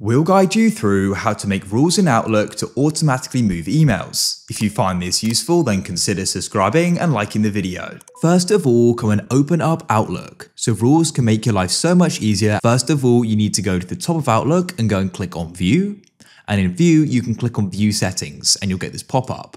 We'll guide you through how to make rules in Outlook to automatically move emails. If you find this useful, then consider subscribing and liking the video. First of all, come and open up Outlook. So rules can make your life so much easier. First of all, you need to go to the top of Outlook and go and click on View. And in View, you can click on View Settings and you'll get this pop-up.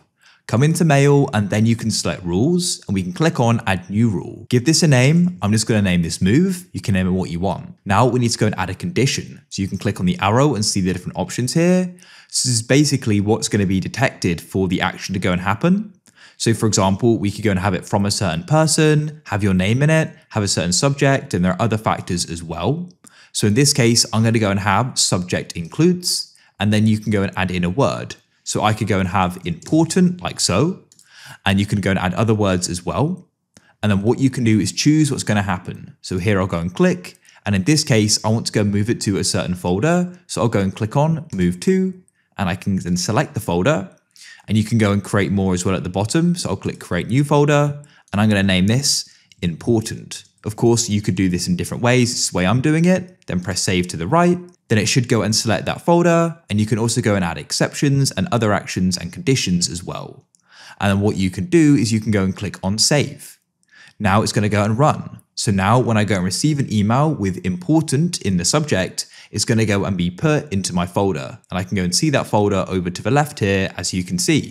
Come into Mail and then you can select Rules and we can click on Add New Rule. Give this a name. I'm just going to name this Move. You can name it what you want. Now we need to go and add a condition. So you can click on the arrow and see the different options here. So this is basically what's going to be detected for the action to go and happen. So for example, we could go and have it from a certain person, have your name in it, have a certain subject, and there are other factors as well. So in this case, I'm going to go and have subject includes, and then you can go and add in a word. So I could go and have important, like so, and you can go and add other words as well. And then what you can do is choose what's going to happen. So here I'll go and click. And in this case, I want to go move it to a certain folder. So I'll go and click on move to, and I can then select the folder. And you can go and create more as well at the bottom. So I'll click create new folder, and I'm going to name this important. Of course, you could do this in different ways. This is the way I'm doing it. Then press save to the right then it should go and select that folder. And you can also go and add exceptions and other actions and conditions as well. And then what you can do is you can go and click on save. Now it's going to go and run. So now when I go and receive an email with important in the subject, it's going to go and be put into my folder. And I can go and see that folder over to the left here, as you can see.